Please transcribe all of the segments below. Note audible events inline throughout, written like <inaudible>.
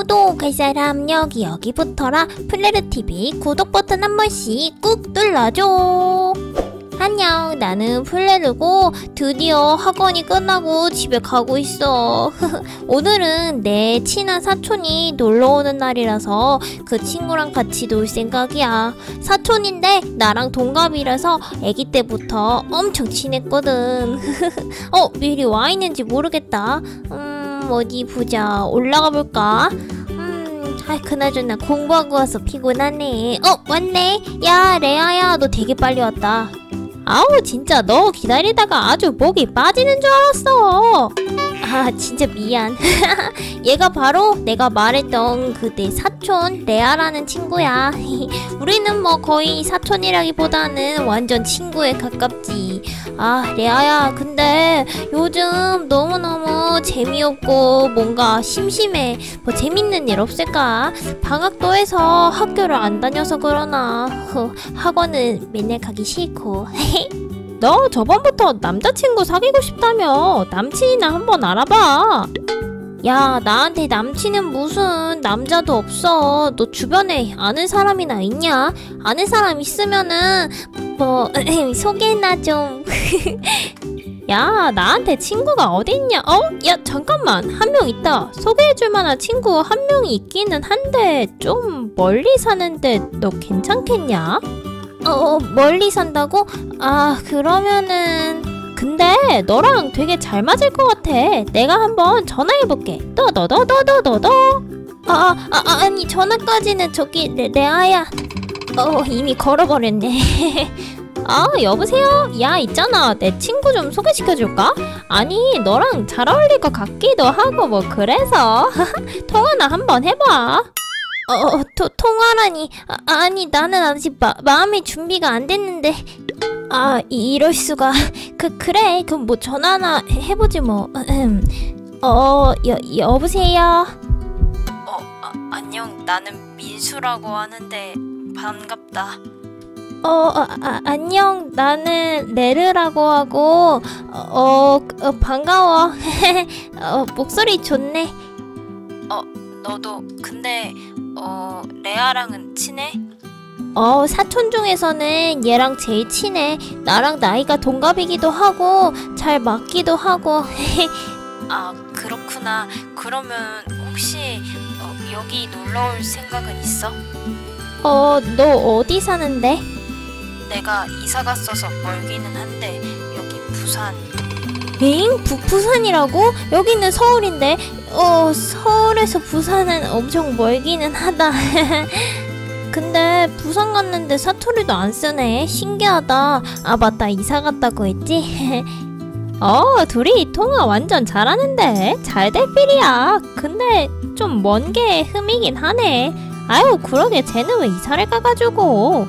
구독할 사람 여기 여기 붙어라 플레르TV 구독 버튼 한 번씩 꾹 눌러줘. 안녕 나는 플레르고 드디어 학원이 끝나고 집에 가고 있어. <laughs> 오늘은 내 친한 사촌이 놀러오는 날이라서 그 친구랑 같이 놀 생각이야. 사촌인데 나랑 동갑이라서 아기 때부터 엄청 친했거든. <laughs> 어 미리 와 있는지 모르겠다. 음 어디 보자 올라가 볼까 음, 아, 그나저나 공부하고 와서 피곤하네. 어, 왔네. 야, 레아야, 너 되게 빨리 왔다. 아우, 진짜 너 기다리다가 아주 목이 빠지는 줄 알았어. 아, 진짜 미안. <laughs> 얘가 바로 내가 말했던 그 내 사촌 레아라는 친구야. <laughs> 우리는 뭐 거의 사촌이라기보다는 완전 친구에 가깝지. 아, 레아야, 근데 요즘 너무너무 재미없고 뭔가 심심해. 뭐 재밌는 일 없을까? 방학도 해서 학교를 안 다녀서 그러나 허, <laughs> 학원은 맨날 가기 싫고. 너 저번부터 남자친구 사귀고 싶다며 남친이나 한번 알아봐. 야, 나한테 남친은 무슨 남자도 없어. 너 주변에 아는 사람이나 있냐? 아는 사람 있으면은 뭐 <laughs> 소개나 좀. <laughs> 야, 나한테 친구가 어딨냐? 어? 야, 잠깐만. 한 명 있다. 소개해줄 만한 친구 한 명이 있기는 한데 좀 멀리 사는데 너 괜찮겠냐? 어, 멀리 산다고? 아, 그러면은 근데 너랑 되게 잘 맞을 것 같아. 내가 한번 전화해볼게. 떠더더더더더더. 아, 아, 아, 아니 전화까지는 저기 레, 레아야. 어, 이미 걸어버렸네. 아, <laughs> 여보세요? 야, 있잖아. 내 친구 좀 소개시켜줄까? 아니, 너랑 잘 어울릴 것 같기도 하고 뭐 그래서 <laughs> 통화나 한번 해봐. 어, 토, 통화라니. 아, 아니, 나는 아직 마, 마음의 준비가 안 됐는데. 아, 이, 이럴 수가. 그, 그래. 그럼 뭐 전화나 해- 해보지 뭐. 음. 어, 여, 여보세요? 어, 아, 안녕. 나는 민수라고 하는데 반갑다. 어, 아, 아, 안녕. 나는 레르라고 하고, 어, 어 반가워. <laughs> 어, 목소리 좋네. 너도 근데 어 레아랑은 친해? 어, 사촌 중에서는 얘랑 제일 친해. 나랑 나이가 동갑이기도 하고, 잘 맞기도 하고. <laughs> 아 그렇구나. 그러면 혹시 어, 여기 놀러 올 생각은 있어? 어, 너 어디 사는데? 내가 이사 갔어서 멀기는 한데 여기 부산. 엥? 부, 부산이라고? 여기는 서울인데. 어, 서울에서 부산은 엄청 멀기는 하다. <laughs> 근데 부산 갔는데 사투리도 안 쓰네. 신기하다. 아, 맞다. 이사 갔다고 했지? <laughs> 어, 둘이 통화 완전 잘하는데 잘 될 필이야. 근데 좀 먼 게 흠이긴 하네. 아유, 그러게 쟤는 왜 이사를 가가지고.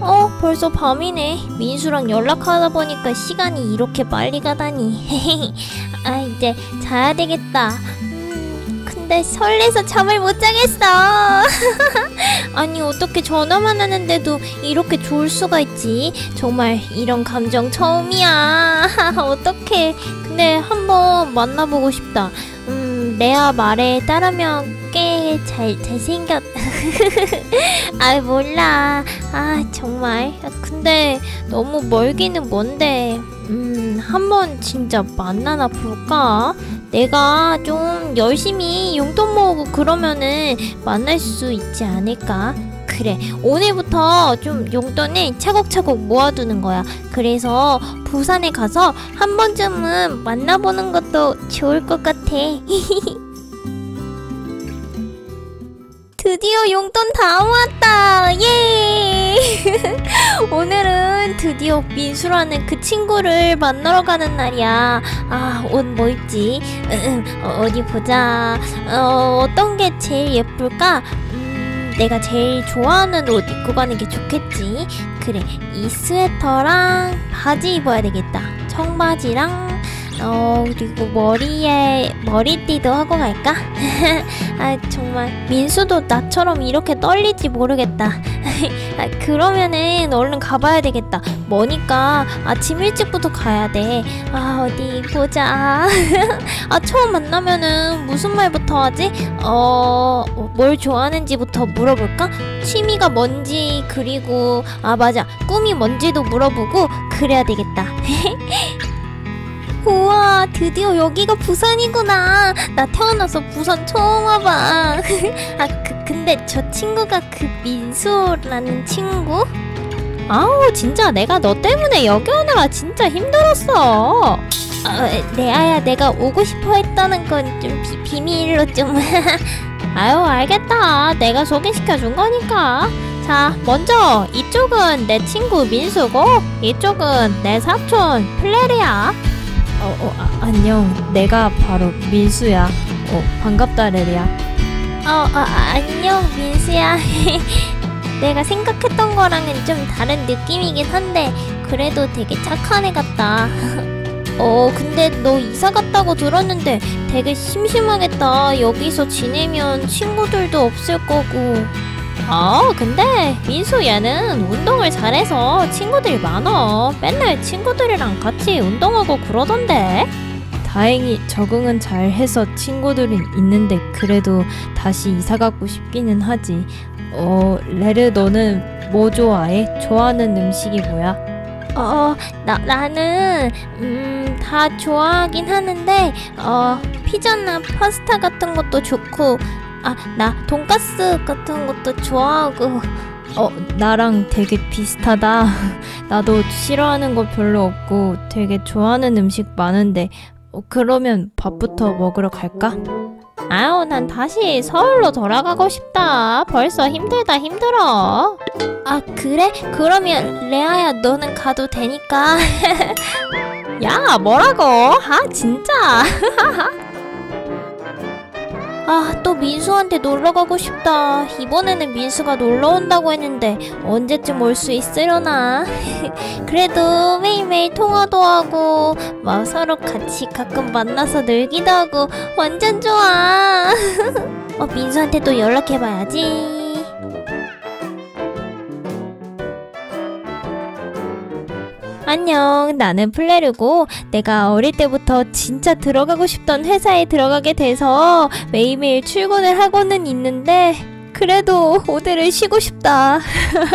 어, 벌써 밤이네. 민수랑 연락하다 보니까 시간이 이렇게 빨리 가다니. <laughs> 아, 이제 자야 되겠다. 음, 근데 설레서 잠을 못 자겠어. <laughs> 아니, 어떻게 전화만 하는데도 이렇게 좋을 수가 있지? 정말 이런 감정 처음이야. <laughs> 어떡해. 근데 한번 만나보고 싶다. 음, 레아 말에 따르면 꽤 잘, 잘생겼. <laughs> 아, 몰라. 아, 정말. 아, 근데 너무 멀기는 뭔데. 음, 한번 진짜 만나나 볼까? 내가 좀 열심히 용돈 모으고 그러면은 만날 수 있지 않을까? 그래, 오늘부터 좀 용돈을 차곡차곡 모아두는 거야. 그래서 부산에 가서 한 번쯤은 만나보는 것도 좋을 것 같아. <laughs> 드디어 용돈 다 모았다! 예! <laughs> 오늘은 드디어 민수라는 그 친구를 만나러 가는 날이야. 아, 옷 뭐 입지? 어디 보자. 어, 어떤 게 제일 예쁠까? 음, 내가 제일 좋아하는 옷 입고 가는 게 좋겠지. 그래, 이 스웨터랑 바지 입어야 되겠다. 청바지랑 어, 그리고 머리에 머리띠도 하고 갈까? <laughs> 아, 정말 민수도 나처럼 이렇게 떨릴지 모르겠다. <laughs> 아, 그러면은 얼른 가봐야 되겠다. 뭐니까 아침 일찍부터 가야 돼. 아, 어디 보자. <laughs> 아, 처음 만나면은 무슨 말부터 하지? 어, 뭘 좋아하는지부터 물어볼까? 취미가 뭔지, 그리고, 아, 맞아. 꿈이 뭔지도 물어보고, 그래야 되겠다. 우와, 드디어 여기가 부산이구나. 나 태어나서 부산 처음 와봐. <laughs> 아, 그, 근데 저 친구가 그 민수라는 친구? 아우 진짜 내가 너 때문에 여기 오느라 진짜 힘들었어. 어, 레아야, 내가 오고 싶어 했다는 건 좀 비밀로 좀. <laughs> 아유 알겠다. 내가 소개시켜 준 거니까. 자 먼저 이쪽은 내 친구 민수고 이쪽은 내 사촌 플레리야. 어, 어 아, 안녕. 내가 바로 민수야. 어 반갑다 레리야. 어, 어, 안녕, 민수야. <laughs> 내가 생각했던 거랑은 좀 다른 느낌이긴 한데, 그래도 되게 착한 애 같다. <laughs> 어, 근데 너 이사 갔다고 들었는데 되게 심심하겠다. 여기서 지내면 친구들도 없을 거고. 어 근데 민수 얘는 운동을 잘해서 친구들이 많어. 맨날 친구들이랑 같이 운동하고 그러던데. 다행히 적응은 잘 해서 친구들은 있는데 그래도 다시 이사 가고 싶기는 하지. 어, 레르 너는 뭐 좋아해? 좋아하는 음식이 뭐야? 어, 나, 나는, 음, 다 좋아하긴 하는데, 어, 피자나 파스타 같은 것도 좋고, 아, 나 돈가스 같은 것도 좋아하고, 어, 나랑 되게 비슷하다. <laughs> 나도 싫어하는 거 별로 없고 되게 좋아하는 음식 많은데 어, 그러면 밥부터 먹으러 갈까? 아우, 난 다시 서울로 돌아가고 싶다. 벌써 힘들다 힘들어. 아, 그래? 그러면, 레아야, 너는 가도 되니까. <laughs> 야, 뭐라고? 아, 진짜. <laughs> 아, 또 민수한테 놀러 가고 싶다. 이번에는 민수가 놀러 온다고 했는데 언제쯤 올 수 있으려나? <laughs> 그래도 매일매일 통화도 하고 막 서로 같이 가끔 만나서 놀기도 하고 완전 좋아. <laughs> 어, 민수한테 또 연락해봐야지. 안녕, 나는 플레르고 내가 어릴 때부터 진짜 들어가고 싶던 회사에 들어가게 돼서 매일매일 출근을 하고는 있는데 그래도 오늘은 쉬고 싶다.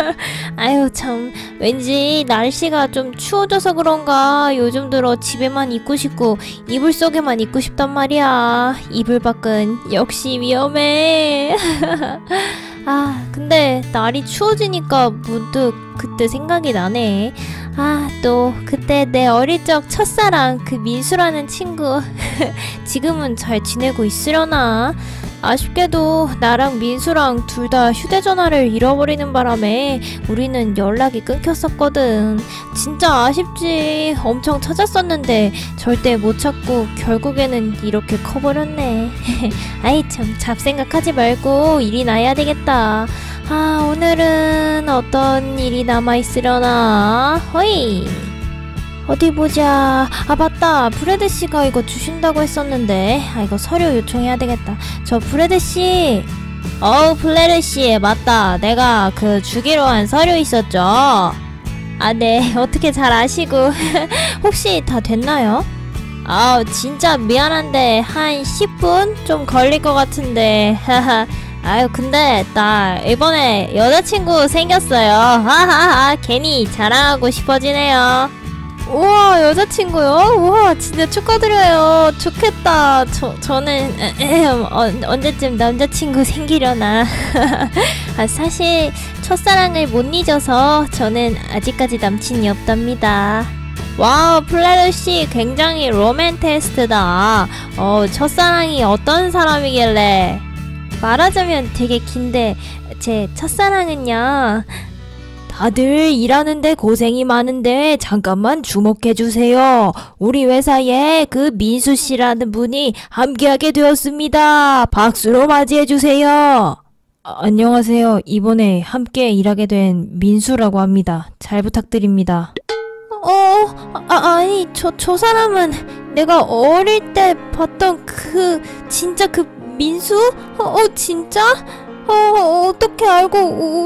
<laughs> 아유 참 왠지 날씨가 좀 추워져서 그런가 요즘 들어 집에만 있고 싶고 이불 속에만 있고 싶단 말이야. 이불 밖은 역시 위험해. <laughs> 아 근데 날이 추워지니까 문득 그때 생각이 나네. 아, 또 그때 내 어릴 적 첫사랑 그 민수라는 친구 <laughs> 지금은 잘 지내고 있으려나? 아쉽게도 나랑 민수랑 둘 다 휴대전화를 잃어버리는 바람에 우리는 연락이 끊겼었거든. 진짜 아쉽지. 엄청 찾았었는데 절대 못 찾고 결국에는 이렇게 커버렸네. <laughs> 아이 참 잡생각하지 말고 일이 나야 되겠다. 아, 오늘은 어떤 일이 남아있으려나? 허이! 어디 보자. 아, 맞다. 브레드 씨가 이거 주신다고 했었는데. 아, 이거 서류 요청해야 되겠다. 저 브레드 씨. 어우, 플레르 씨. 맞다. 내가 그 주기로 한 서류 있었죠? 아, 네. <laughs> 어떻게 잘 아시고. <laughs> 혹시 다 됐나요? 아, 진짜 미안한데, 한 10분? 좀 걸릴 것 같은데. 아유 근데 나 이번에 여자친구 생겼어요 하하하 괜히 자랑하고 싶어지네요 우와 여자친구요? 우와 진짜 축하드려요. 좋겠다. 저, 저는 에헴, 어, 언제쯤 남자친구 생기려나. <laughs> 아, 사실 첫사랑을 못 잊어서 저는 아직까지 남친이 없답니다. Wow 플레르씨 굉장히 로맨티스트다. 어 첫사랑이 어떤 사람이길래? 말하자면 되게 긴데 제 첫사랑은요. 다들 일하는데 고생이 많은데 잠깐만 주목해 주세요. 우리 회사에 그 민수 씨라는 분이 함께하게 되었습니다. 박수로 맞이해 주세요. 아, 안녕하세요. 이번에 함께 일하게 된 민수라고 합니다. 잘 부탁드립니다. 어, 아, 아니, 저, 저 사람은 내가 어릴 때 봤던 그, 진짜 그 민수? 어, 어 진짜? 어, 어떻게 알고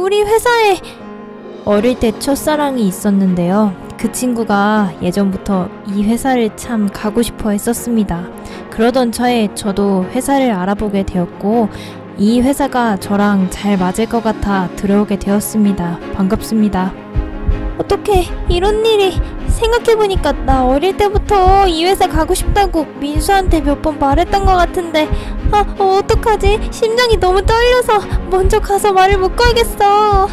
우리 회사에. 어릴 때 첫사랑이 있었는데요. 그 친구가 예전부터 이 회사를 참 가고 싶어 했었습니다. 그러던 차에 저도 회사를 알아보게 되었고, 이 회사가 저랑 잘 맞을 것 같아 들어오게 되었습니다. 반갑습니다. 어떻게 이런 일이 생각해보니까 나 어릴 때부터 이 회사 가고 싶다고 민수한테 몇 번 말했던 것 같은데 아 어, 어떡하지 심장이 너무 떨려서 먼저 가서 말을 못 걸겠어